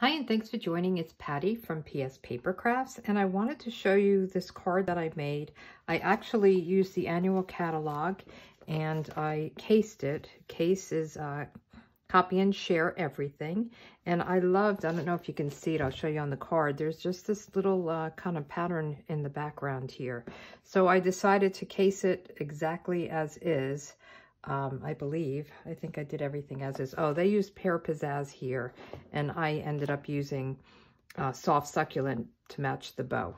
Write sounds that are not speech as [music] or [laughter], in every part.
Hi and thanks for joining. It's Patti from PS Paper Crafts and I wanted to show you this card that I made. I actually used the annual catalog and I cased it. Case is uh, copy and share everything and I loved, I don't know if you can see it, I'll show you on the card. There's just this little uh, kind of pattern in the background here. So I decided to case it exactly as is um, I believe. I think I did everything as is. Oh, they used Pear Pizzazz here, and I ended up using uh, Soft Succulent to match the bow.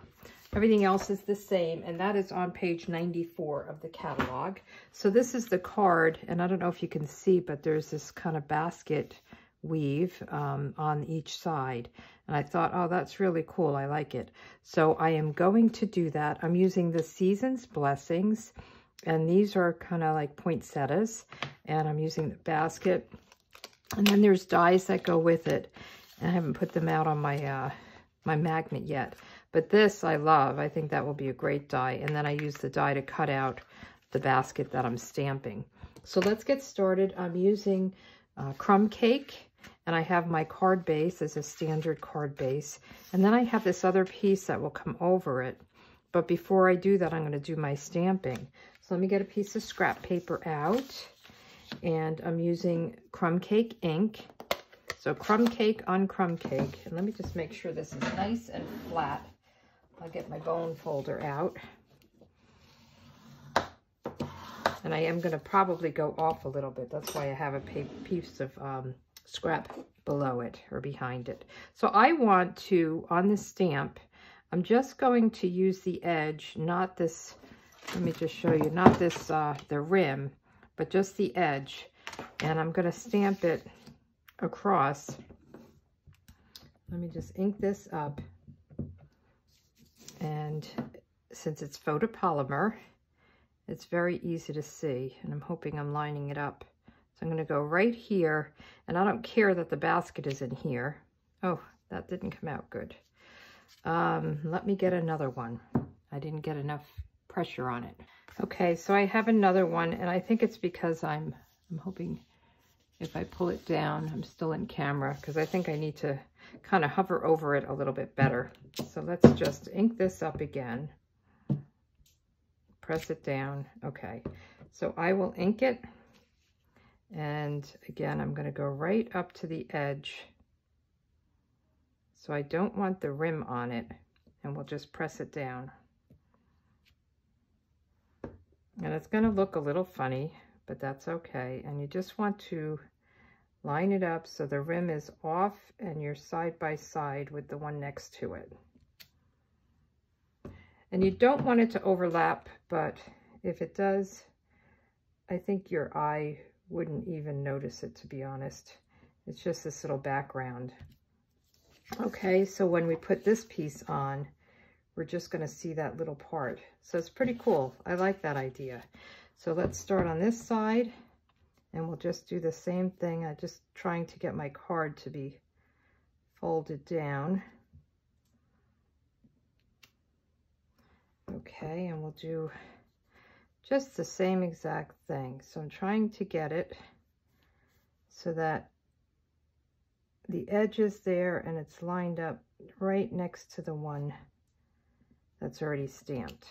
Everything else is the same, and that is on page 94 of the catalog. So this is the card, and I don't know if you can see, but there's this kind of basket weave um, on each side. And I thought, oh, that's really cool. I like it. So I am going to do that. I'm using the Season's Blessings and these are kind of like poinsettias. And I'm using the basket. And then there's dies that go with it. And I haven't put them out on my uh, my magnet yet. But this I love. I think that will be a great die. And then I use the die to cut out the basket that I'm stamping. So let's get started. I'm using uh, crumb cake. And I have my card base as a standard card base. And then I have this other piece that will come over it. But before I do that, I'm going to do my stamping. Let me get a piece of scrap paper out. And I'm using crumb cake ink. So crumb cake on crumb cake. And let me just make sure this is nice and flat. I'll get my bone folder out. And I am going to probably go off a little bit. That's why I have a piece of um, scrap below it or behind it. So I want to, on the stamp, I'm just going to use the edge, not this, let me just show you, not this, uh, the rim, but just the edge. And I'm going to stamp it across. Let me just ink this up. And since it's photopolymer, it's very easy to see. And I'm hoping I'm lining it up. So I'm going to go right here. And I don't care that the basket is in here. Oh, that didn't come out good. Um, let me get another one. I didn't get enough pressure on it. Okay, so I have another one, and I think it's because I'm, I'm hoping if I pull it down, I'm still in camera, because I think I need to kind of hover over it a little bit better. So let's just ink this up again. Press it down. Okay, so I will ink it. And again, I'm going to go right up to the edge so I don't want the rim on it and we'll just press it down. And it's going to look a little funny, but that's okay. And you just want to line it up so the rim is off and you're side by side with the one next to it. And you don't want it to overlap, but if it does, I think your eye wouldn't even notice it, to be honest. It's just this little background. Okay, so when we put this piece on, we're just going to see that little part. So it's pretty cool. I like that idea. So let's start on this side, and we'll just do the same thing. I'm just trying to get my card to be folded down. Okay, and we'll do just the same exact thing. So I'm trying to get it so that the edge is there and it's lined up right next to the one that's already stamped.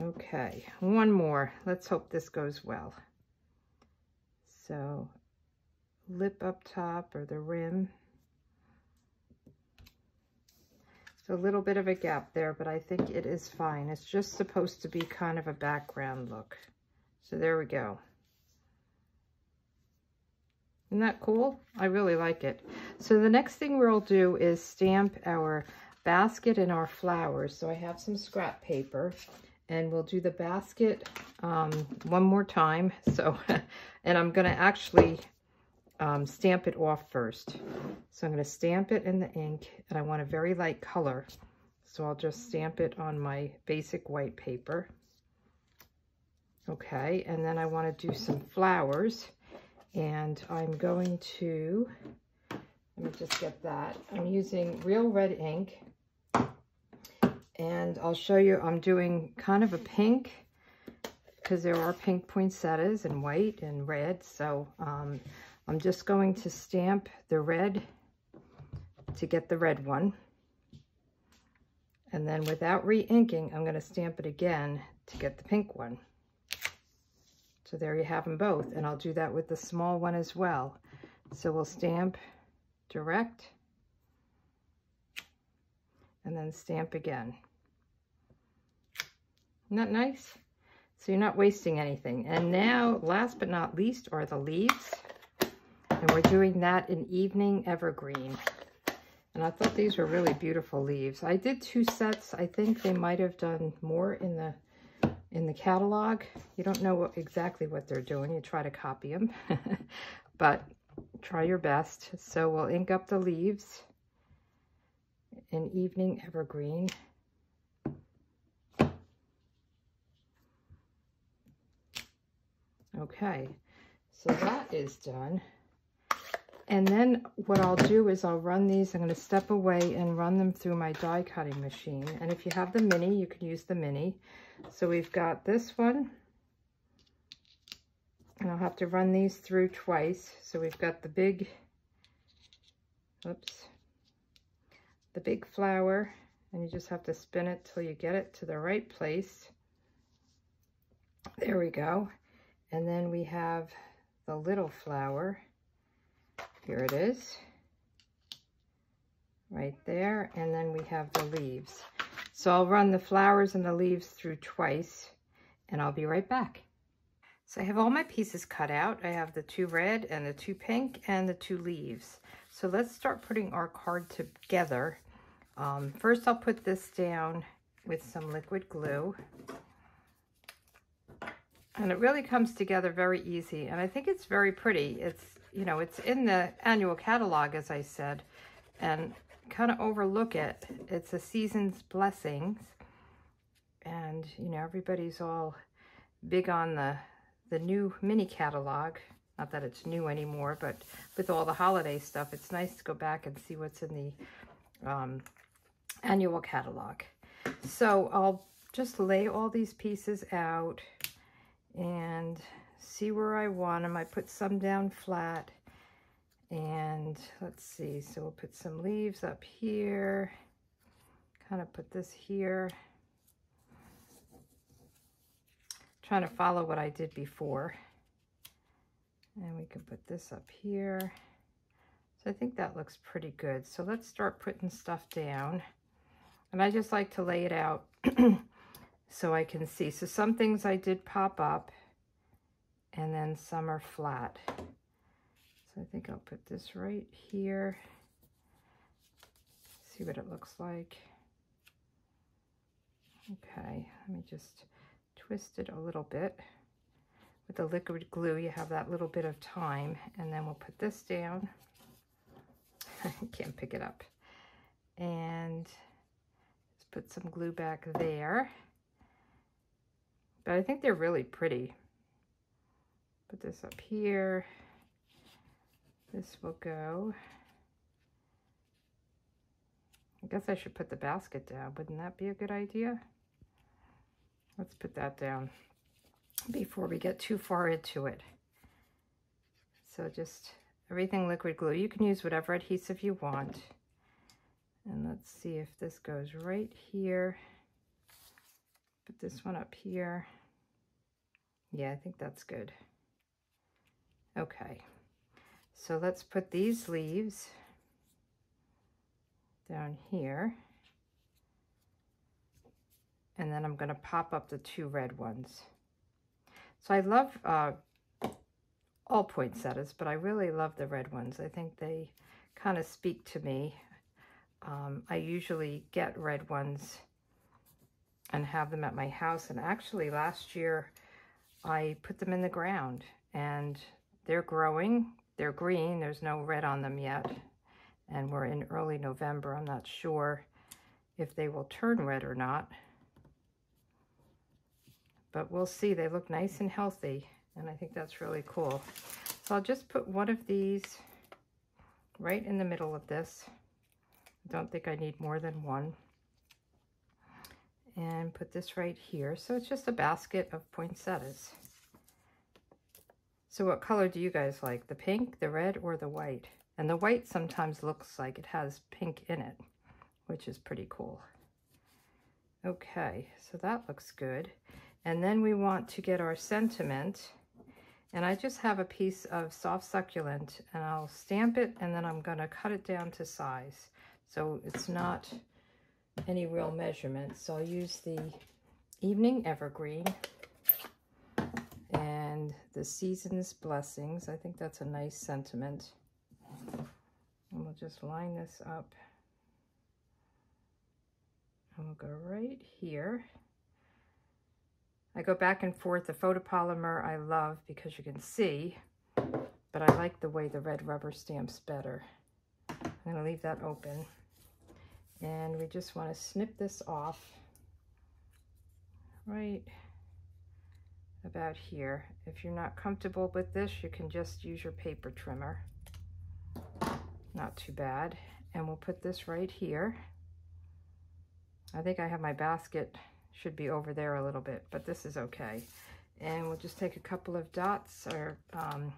Okay, one more. Let's hope this goes well. So, lip up top or the rim. It's a little bit of a gap there, but I think it is fine. It's just supposed to be kind of a background look. So there we go. Isn't that cool? I really like it. So the next thing we'll do is stamp our basket and our flowers. So I have some scrap paper and we'll do the basket um, one more time. [laughs] So, and I'm going to actually um, stamp it off first. So I'm going to stamp it in the ink and I want a very light color. So I'll just stamp it on my basic white paper. Okay, and then I want to do some flowers and I'm going to, let me just get that. I'm using Real Red ink. And I'll show you, I'm doing kind of a pink because there are pink poinsettias and white and red. So um, I'm just going to stamp the red to get the red one. And then without re-inking, I'm going to stamp it again to get the pink one. So there you have them both. And I'll do that with the small one as well. So we'll stamp direct and then stamp again. Isn't that nice? So you're not wasting anything. And now, last but not least, are the leaves. And we're doing that in Evening Evergreen. And I thought these were really beautiful leaves. I did two sets. I think they might have done more in the in the catalog. You don't know what, exactly what they're doing. You try to copy them. [laughs] but try your best. So we'll ink up the leaves in Evening Evergreen. Okay, so that is done. And then what I'll do is I'll run these, I'm going to step away and run them through my die cutting machine. And if you have the mini, you can use the mini. So we've got this one. And I'll have to run these through twice. So we've got the big, oops, the big flower. And you just have to spin it till you get it to the right place. There we go. And then we have the little flower. Here it is. Right there. And then we have the leaves. So I'll run the flowers and the leaves through twice and I'll be right back. So I have all my pieces cut out. I have the two red and the two pink and the two leaves. So let's start putting our card together. Um, first I'll put this down with some liquid glue. And it really comes together very easy. And I think it's very pretty. It's, you know, it's in the annual catalog, as I said. And kind of overlook it. It's a season's blessings. And, you know, everybody's all big on the, the new mini catalog. Not that it's new anymore, but with all the holiday stuff, it's nice to go back and see what's in the um, annual catalog. So I'll just lay all these pieces out and see where I want them. I put some down flat. And let's see, so we'll put some leaves up here. Kind of put this here. Trying to follow what I did before. And we can put this up here. So I think that looks pretty good. So let's start putting stuff down. And I just like to lay it out [clears throat] so I can see. So some things I did pop up and then some are flat. So I think I'll put this right here. See what it looks like. Okay, let me just twist it a little bit. With the liquid glue, you have that little bit of time. And then we'll put this down. [laughs] I can't pick it up. And let's put some glue back there. But I think they're really pretty. Put this up here. This will go. I guess I should put the basket down. Wouldn't that be a good idea? Let's put that down before we get too far into it. So just everything liquid glue. You can use whatever adhesive you want. And let's see if this goes right here. Put this one up here. Yeah, I think that's good. Okay. So let's put these leaves down here. And then I'm going to pop up the two red ones. So I love uh, all poinsettias, but I really love the red ones. I think they kind of speak to me. Um, I usually get red ones and have them at my house. And actually last year I put them in the ground and they're growing. They're green. There's no red on them yet. And we're in early November. I'm not sure if they will turn red or not. But we'll see. They look nice and healthy. And I think that's really cool. So I'll just put one of these right in the middle of this. I don't think I need more than one. And put this right here. So it's just a basket of poinsettias. So what color do you guys like? The pink, the red, or the white? And the white sometimes looks like it has pink in it, which is pretty cool. Okay, so that looks good. And then we want to get our sentiment. And I just have a piece of soft succulent and I'll stamp it and then I'm gonna cut it down to size. So it's not any real measurements. So I'll use the Evening Evergreen and the Season's Blessings. I think that's a nice sentiment. And we'll just line this up. And we'll go right here. I go back and forth. The photopolymer I love because you can see, but I like the way the red rubber stamps better. I'm going to leave that open. And we just want to snip this off right about here. If you're not comfortable with this, you can just use your paper trimmer. Not too bad. And we'll put this right here. I think I have my basket, should be over there a little bit, but this is okay. And we'll just take a couple of dots or um,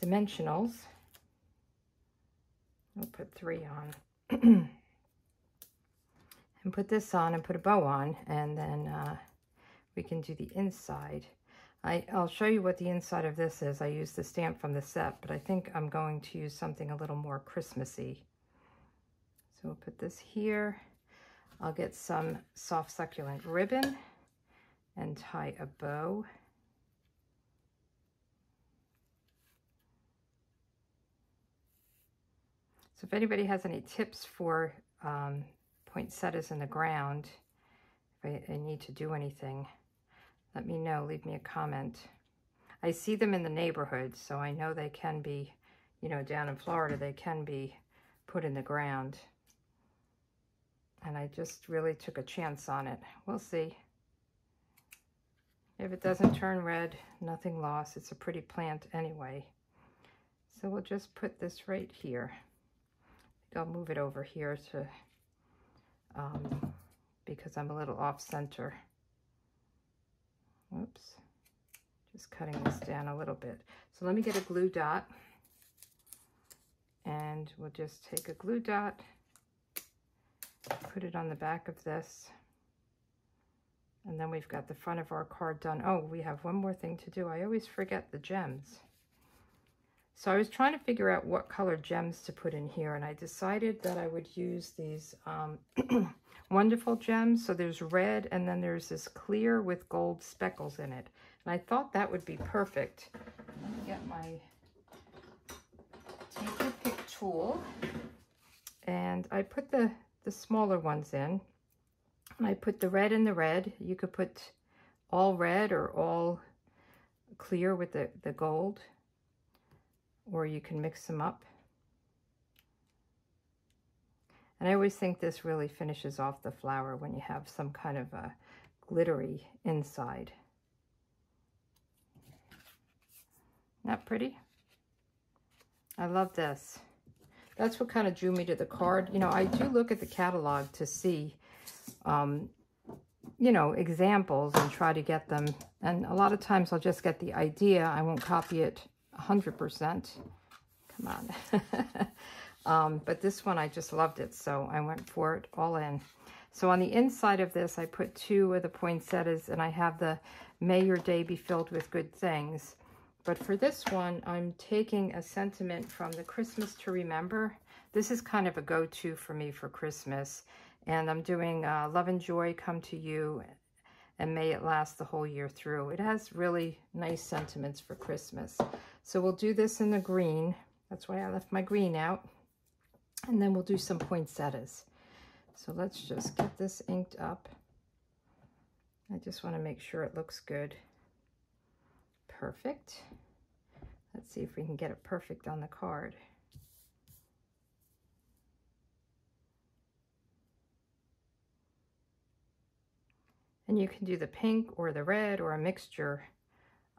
dimensionals. We'll put three on. [clears throat] and put this on and put a bow on and then uh, we can do the inside. I, I'll show you what the inside of this is. I used the stamp from the set, but I think I'm going to use something a little more Christmassy. So we'll put this here. I'll get some soft succulent ribbon and tie a bow. So if anybody has any tips for um, poinsettias in the ground, if I, I need to do anything, let me know. Leave me a comment. I see them in the neighborhood, so I know they can be, you know, down in Florida, they can be put in the ground. And I just really took a chance on it. We'll see. If it doesn't turn red, nothing lost. It's a pretty plant anyway. So we'll just put this right here. I'll move it over here to um, because I'm a little off center. Oops, just cutting this down a little bit. So let me get a glue dot and we'll just take a glue dot, put it on the back of this, and then we've got the front of our card done. Oh, we have one more thing to do. I always forget the gems. So I was trying to figure out what color gems to put in here, and I decided that I would use these um, [clears throat] wonderful gems. So there's red, and then there's this clear with gold speckles in it. And I thought that would be perfect. Let me get my pick tool, and I put the, the smaller ones in. And I put the red in the red. You could put all red or all clear with the, the gold or you can mix them up. And I always think this really finishes off the flower when you have some kind of a glittery inside. Not pretty? I love this. That's what kind of drew me to the card. You know, I do look at the catalog to see, um, you know, examples and try to get them. And a lot of times I'll just get the idea. I won't copy it 100%. Come on. [laughs] um, but this one, I just loved it, so I went for it all in. So on the inside of this, I put two of the poinsettias, and I have the May Your Day Be Filled with Good Things. But for this one, I'm taking a sentiment from the Christmas to Remember. This is kind of a go-to for me for Christmas. And I'm doing uh, Love and Joy Come to You and May It Last the Whole Year Through. It has really nice sentiments for Christmas. So we'll do this in the green. That's why I left my green out. And then we'll do some poinsettias. So let's just get this inked up. I just want to make sure it looks good. Perfect. Let's see if we can get it perfect on the card. And you can do the pink or the red or a mixture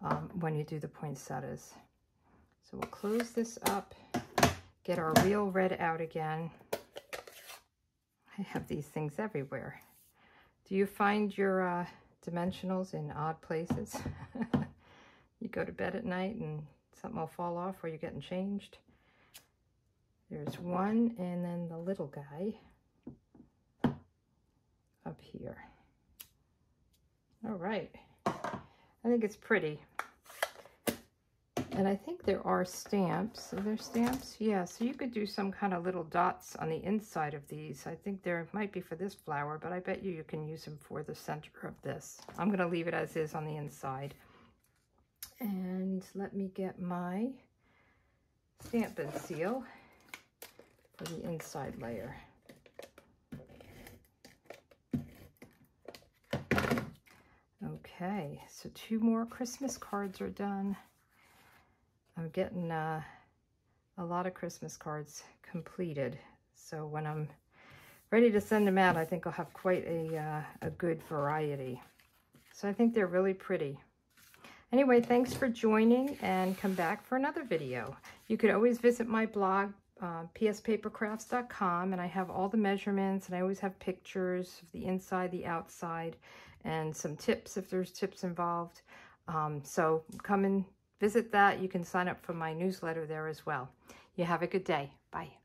um, when you do the poinsettias. So we'll close this up, get our real red out again. I have these things everywhere. Do you find your uh, dimensionals in odd places? [laughs] you go to bed at night and something will fall off or you're getting changed. There's one and then the little guy up here. All right. I think it's pretty. And I think there are stamps. Are there stamps? Yeah, so you could do some kind of little dots on the inside of these. I think there might be for this flower, but I bet you you can use them for the center of this. I'm going to leave it as is on the inside. And let me get my stamp and seal for the inside layer. Okay, so two more Christmas cards are done. I'm getting uh, a lot of Christmas cards completed. So when I'm ready to send them out, I think I'll have quite a, uh, a good variety. So I think they're really pretty. Anyway, thanks for joining and come back for another video. You could always visit my blog, uh, pspapercrafts.com, and I have all the measurements, and I always have pictures of the inside, the outside, and some tips if there's tips involved. Um, so come and visit that. You can sign up for my newsletter there as well. You have a good day. Bye.